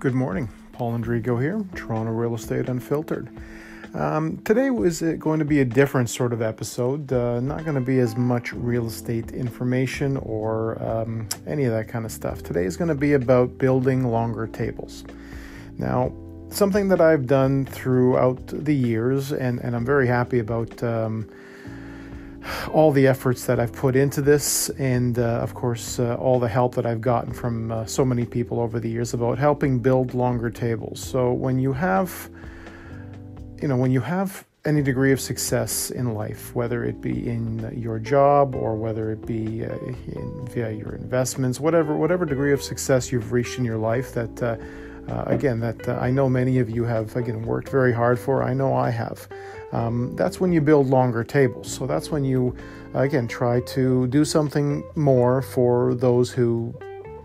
Good morning. Paul Andrigo here, Toronto Real Estate Unfiltered. Um, today was uh, going to be a different sort of episode. Uh, not going to be as much real estate information or um, any of that kind of stuff. Today is going to be about building longer tables. Now, something that I've done throughout the years, and, and I'm very happy about. Um, all the efforts that I've put into this, and uh, of course, uh, all the help that I've gotten from uh, so many people over the years about helping build longer tables. So, when you have, you know, when you have any degree of success in life, whether it be in your job or whether it be uh, in, via your investments, whatever, whatever degree of success you've reached in your life, that uh, uh, again, that I know many of you have again worked very hard for. I know I have um, that's when you build longer tables. So that's when you, again, try to do something more for those who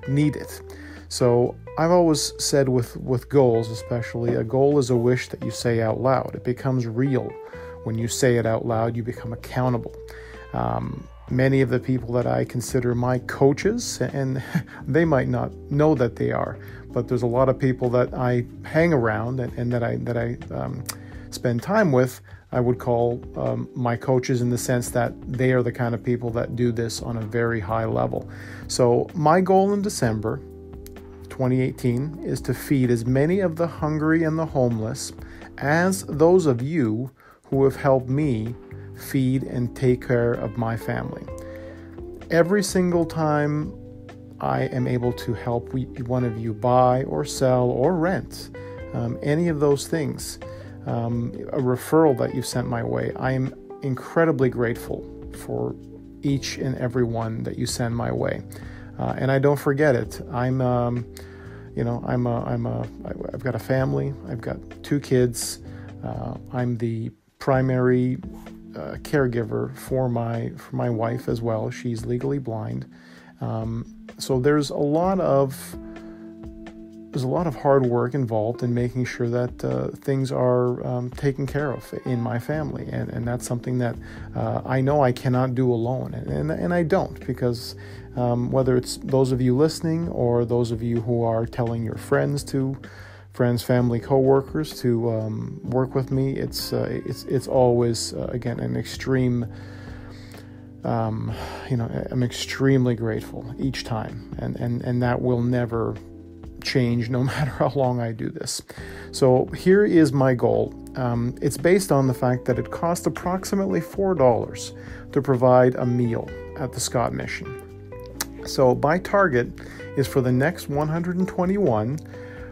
need it. So I've always said with, with goals, especially, a goal is a wish that you say out loud. It becomes real when you say it out loud, you become accountable. Um, many of the people that I consider my coaches, and they might not know that they are, but there's a lot of people that I hang around and, and that I that I um, spend time with I would call um, my coaches in the sense that they are the kind of people that do this on a very high level. So, my goal in December 2018 is to feed as many of the hungry and the homeless as those of you who have helped me feed and take care of my family. Every single time I am able to help one of you buy or sell or rent um, any of those things um, a referral that you've sent my way. I am incredibly grateful for each and every one that you send my way, uh, and I don't forget it. I'm, um, you know, I'm a, I'm a, I've got a family. I've got two kids. Uh, I'm the primary uh, caregiver for my for my wife as well. She's legally blind, um, so there's a lot of there's a lot of hard work involved in making sure that uh, things are um, taken care of in my family. And, and that's something that uh, I know I cannot do alone. And, and, and I don't, because um, whether it's those of you listening or those of you who are telling your friends to, friends, family, coworkers to um, work with me, it's, uh, it's, it's always, uh, again, an extreme. Um, you know, I'm extremely grateful each time, and, and, and that will never change no matter how long I do this. So here is my goal. Um, it's based on the fact that it costs approximately $4 to provide a meal at the Scott Mission. So my target is for the next 121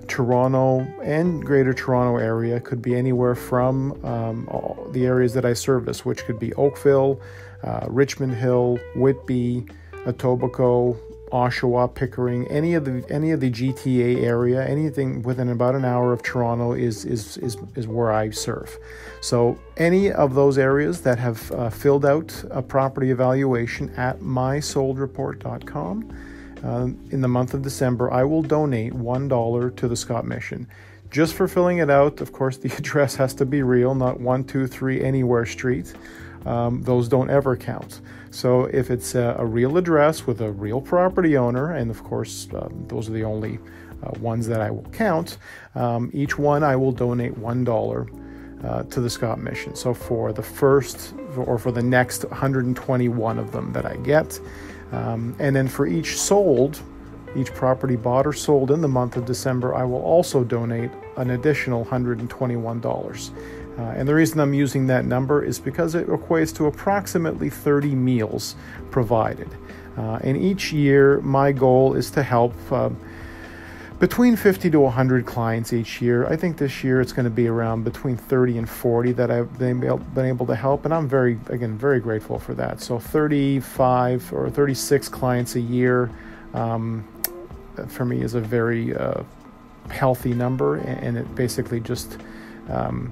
Toronto and Greater Toronto area could be anywhere from um, the areas that I service, which could be Oakville, uh, Richmond Hill, Whitby, Etobicoke, Oshawa, Pickering, any of the any of the GTA area, anything within about an hour of Toronto is is is, is where I serve. So any of those areas that have uh, filled out a property evaluation at mysoldreport.com uh, in the month of December, I will donate one dollar to the Scott Mission. Just for filling it out, of course, the address has to be real, not one two three anywhere street um, those don't ever count. So if it's a, a, real address with a real property owner, and of course, uh, those are the only uh, ones that I will count, um, each one I will donate $1 uh, to the Scott Mission. So for the first or for the next 121 of them that I get, um, and then for each sold, each property bought or sold in the month of December, I will also donate an additional $121. Uh, and the reason I'm using that number is because it equates to approximately 30 meals provided. Uh, and each year, my goal is to help uh, between 50 to 100 clients each year. I think this year it's going to be around between 30 and 40 that I've been able to help, and I'm very, again, very grateful for that. So 35 or 36 clients a year um, for me is a very uh, healthy number, and it basically just um,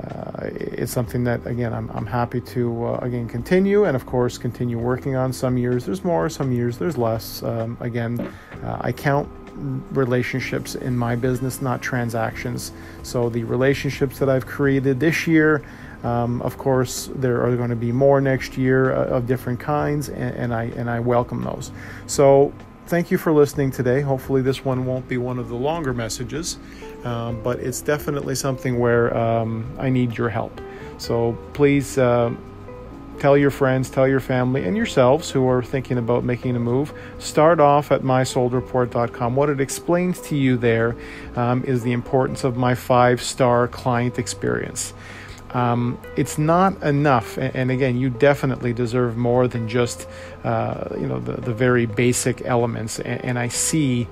uh, it's something that again I'm, I'm happy to uh, again continue and of course continue working on some years there's more some years there's less um, again uh, i count relationships in my business not transactions so the relationships that i've created this year um, of course there are going to be more next year uh, of different kinds and, and i and i welcome those so thank you for listening today. Hopefully, this one won't be one of the longer messages, um, but it's definitely something where um, I need your help. So please uh, tell your friends, tell your family, and yourselves who are thinking about making a move. Start off at mysoldreport.com. What it explains to you there um, is the importance of my five star client experience. Um, it's not enough, and, again, you definitely deserve more than just uh, you know the, the very basic elements. And, and I see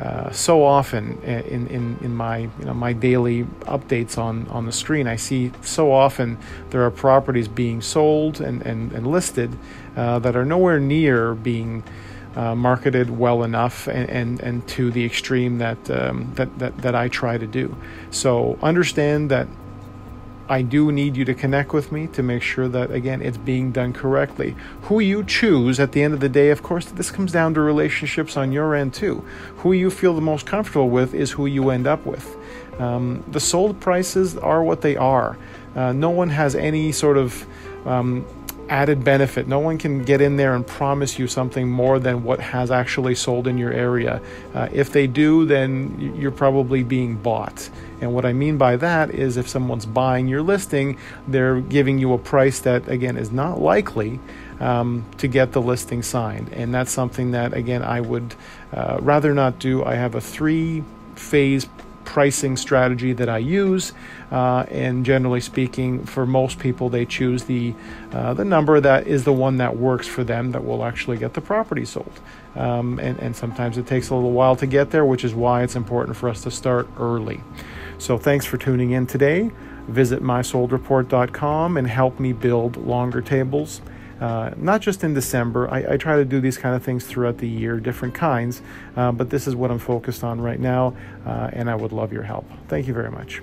uh, so often in, in, in my you know my daily updates on, on the screen, I see so often there are properties being sold and, and, and listed uh, that are nowhere near being uh, marketed well enough and, and, and to the extreme that, um, that, that, that I try to do. So understand that I do need you to connect with me to make sure that, again, it's being done correctly. Who you choose at the end of the day, of course, this comes down to relationships on your end too. Who you feel the most comfortable with is who you end up with. Um, the sold prices are what they are. Uh, no one has any sort of um, added benefit. No one can get in there and promise you something more than what has actually sold in your area. Uh, if they do, then you're probably being bought. And what I mean by that is if someone's buying your listing, they're giving you a price that, again, is not likely um, to get the listing signed. And that's something that, again, I would uh, rather not do. I have a three phase pricing strategy that I use. Uh, and generally speaking, for most people, they choose the uh, the number that is the one that works for them that will actually get the property sold. Um, and, and sometimes it takes a little while to get there, which is why it's important for us to start early. So thanks for tuning in today. Visit mysoldreport.com and help me build longer tables. Uh, not just in December. I, I, try to do these kind of things throughout the year, different kinds, uh, but this is what I'm focused on right now, uh, and I would love your help. Thank you very much.